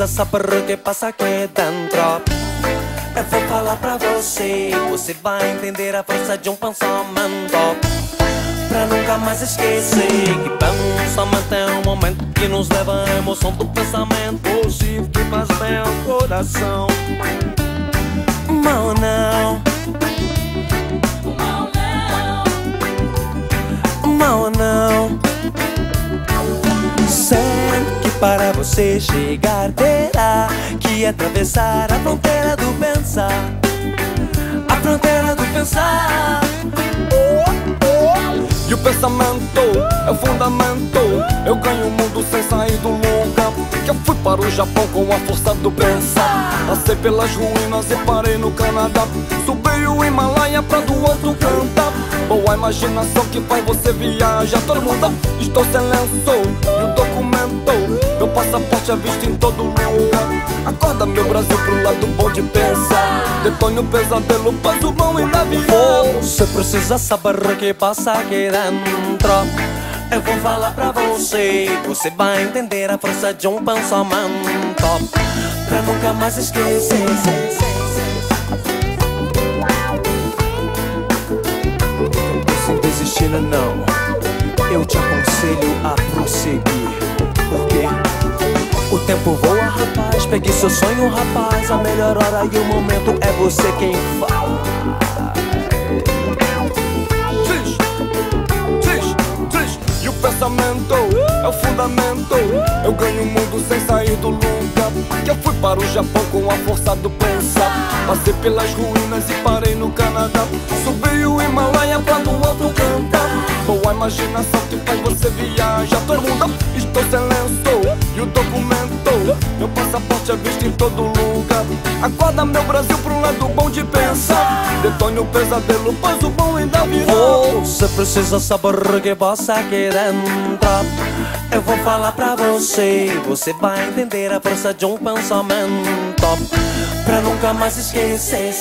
o que passa aqui dentro. Eu vou falar pra você, você vai entender a força de um pensamento. Pra nunca mais esquecer que pensamento é um momento que nos leva à emoção do pensamento positivo que faz bem ao coração. Mal não. Mal não. Você chegar terá que atravessar a fronteira do pensar. A fronteira do pensar. E o pensamento é o fundamento. Eu ganho o mundo sem sair do lugar. Que eu fui para o Japão com a força do pensar. Passei pelas ruínas e parei no Canadá. Subi o Himalaia pra do outro cantar. Boa imaginação que faz você viajar. Todo mundo, estou sem lenço. E o passaporte é visto em todo lugar. Acorda, meu Brasil, pro lado bom de pensar. Detone o pesadelo, faz o bom e na virada. Você precisa saber o que passa aqui dentro. Eu vou falar pra você, você vai entender a força de um pensamento. Pra nunca mais esquecer. Sem desistir, não. Eu te tempo voa, rapaz. Pegue seu sonho, rapaz. A melhor hora e o momento é você quem fala. Diz, diz, diz. E o pensamento é o fundamento. Eu ganho o mundo sem sair do lugar. Que eu fui para o Japão com a força do pensar. Passei pelas ruínas e parei no Canadá. Subi o Himalaia pra do outro cantar. Boa imaginação que faz você viajar. Todo mundo, estou sem lenço. E o documento, meu passaporte é visto em todo lugar. Acorda, meu Brasil, pro lado bom de pensar. Detone o pesadelo, faz o bom dá virada. Você precisa saber o que passa aqui dentro. Eu vou falar pra você, você vai entender a força de um pensamento. Pra nunca mais esquecer.